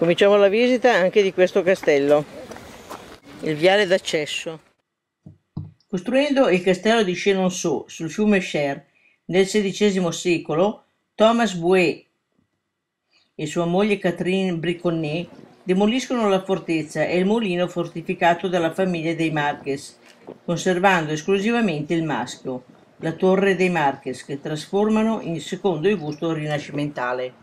Cominciamo la visita anche di questo castello, il viale d'accesso. Costruendo il castello di Chenonceau sul fiume Cher nel XVI secolo, Thomas Bouet e sua moglie Catherine Briconnet demoliscono la fortezza e il mulino fortificato dalla famiglia dei Marques, conservando esclusivamente il maschio, la torre dei Marques, che trasformano in secondo il gusto rinascimentale.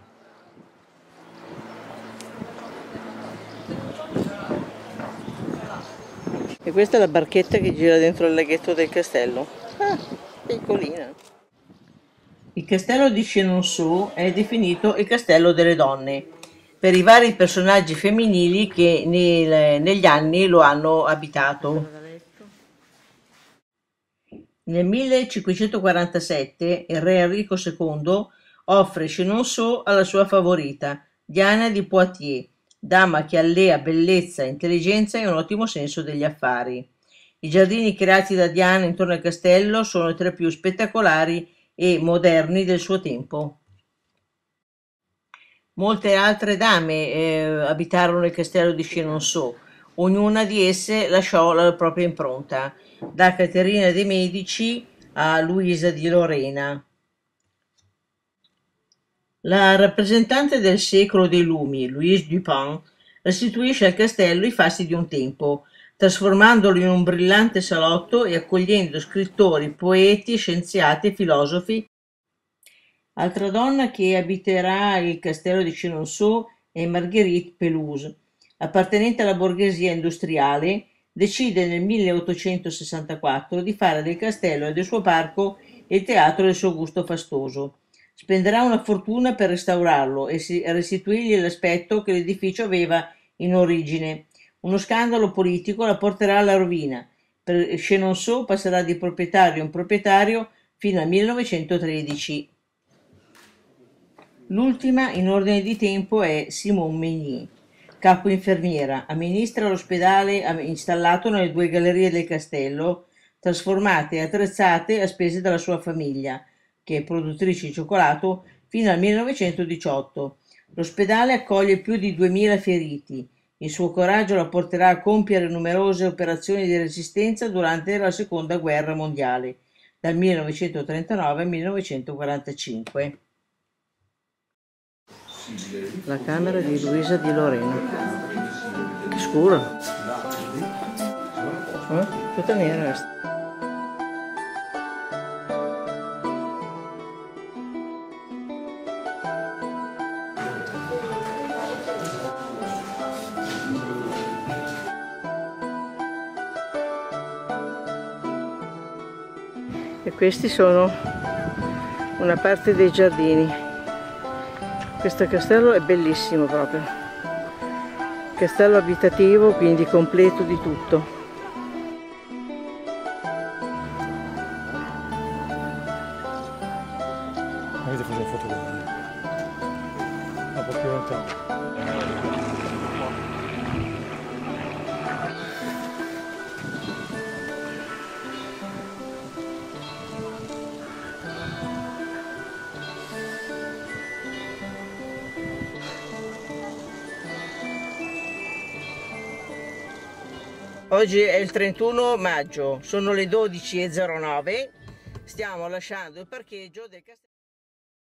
E questa è la barchetta che gira dentro il laghetto del castello. Ah, piccolina. Il castello di Chenonceau è definito il castello delle donne per i vari personaggi femminili che nel, negli anni lo hanno abitato. Nel 1547 il re Enrico II offre Chenonceau alla sua favorita, Diana di Poitiers, dama che allea bellezza, intelligenza e un ottimo senso degli affari. I giardini creati da Diana intorno al castello sono tra i più spettacolari e moderni del suo tempo. Molte altre dame eh, abitarono il castello di Chenonceau, ognuna di esse lasciò la propria impronta, da Caterina de' Medici a Luisa di Lorena. La rappresentante del secolo dei lumi, Louise Dupin, restituisce al castello i fasti di un tempo, trasformandolo in un brillante salotto e accogliendo scrittori, poeti, scienziati e filosofi. Altra donna che abiterà il castello di Chenonceau è Marguerite Pelouse, appartenente alla borghesia industriale, decide nel 1864 di fare del castello e del suo parco il teatro del suo gusto fastoso. Spenderà una fortuna per restaurarlo e restituirgli l'aspetto che l'edificio aveva in origine. Uno scandalo politico la porterà alla rovina. Per Chenonceau passerà di proprietario in proprietario fino al 1913. L'ultima in ordine di tempo è Simone Meigny, capo infermiera, amministra l'ospedale installato nelle due gallerie del castello, trasformate e attrezzate a spese della sua famiglia che è produttrice di cioccolato, fino al 1918. L'ospedale accoglie più di 2000 feriti. Il suo coraggio la porterà a compiere numerose operazioni di resistenza durante la Seconda Guerra Mondiale, dal 1939 al 1945. La camera di Luisa di Lorena. Che scura! Eh? Tutta nera. E questi sono una parte dei giardini. Questo castello è bellissimo proprio. Castello abitativo quindi completo di tutto. Avete fatto una foto con me po' più lontano Oggi è il 31 maggio, sono le 12.09, stiamo lasciando il parcheggio del castello.